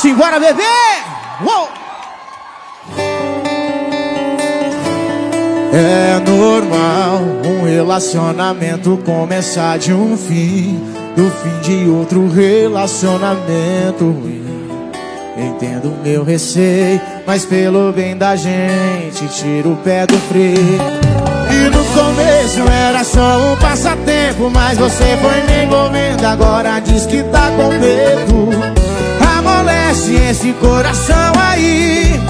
Simbora, bebê! Uou! É normal um relacionamento começar de um fim, do fim de outro relacionamento ruim. Entendo meu receio, mas pelo bem da gente, tira o pé do freio. E no começo era só um passatempo, mas você foi me envolvendo, agora diz que tá com medo. Amolece esse coração aí.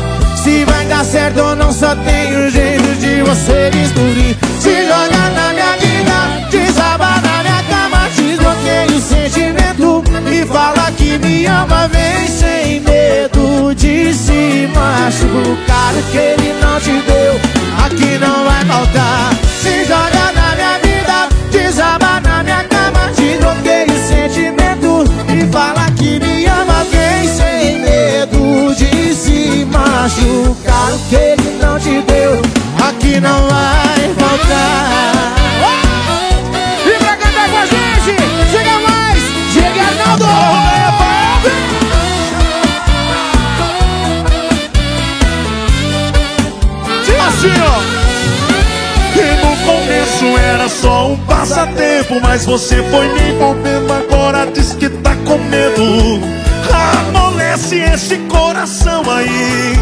Se vai dar certo ou não, só tem jeito de você descobrir. Se joga na minha vida, desaba na minha cama, desbloqueia o sentimento e fala que me ama, vem sem medo de se machucar. Que não vai faltar. E pra cantar com a gente, chega mais, chega Arnaldo! Assim, ó. E no começo era só um passatempo, mas você foi me envolvendo, agora diz que tá com medo. Amolece esse coração aí.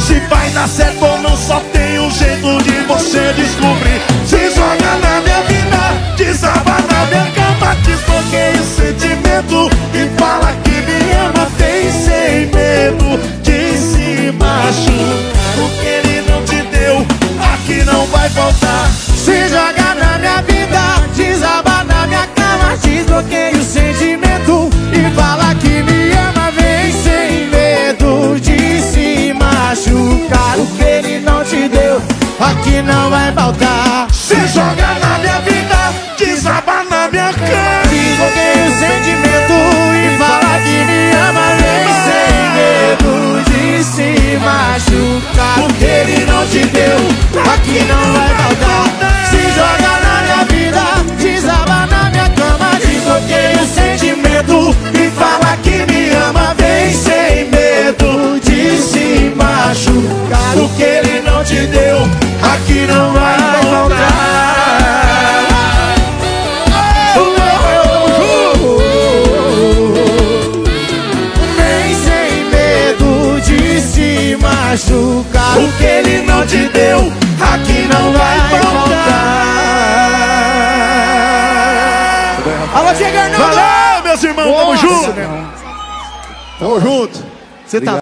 Se vai dar certo ou não, só tem um jeito de você descobrir. Se joga na minha vida, desaba na minha cama, desbloqueia o sentimento e fala que me ama, tem sem medo de se machucar. O que ele não te deu, aqui não vai faltar. Se joga aqui não vai faltar. Se joga na minha vida, desaba na minha cama. Desbloqueia o sentimento e fala que me ama, vem sem medo de se machucar. O que ele não te deu, aqui não vai faltar. Se joga na minha vida, desaba na minha cama, desbloqueia o sentimento e fala que me ama, vem sem medo de se machucar. O que ele não te deu, aqui não vai faltar. Vem sem medo de se machucar. O que ele não te deu, aqui não vai faltar. Alô, Diego Arnaldo! Valeu, meus irmãos, tamo junto. Tamo junto. Você tá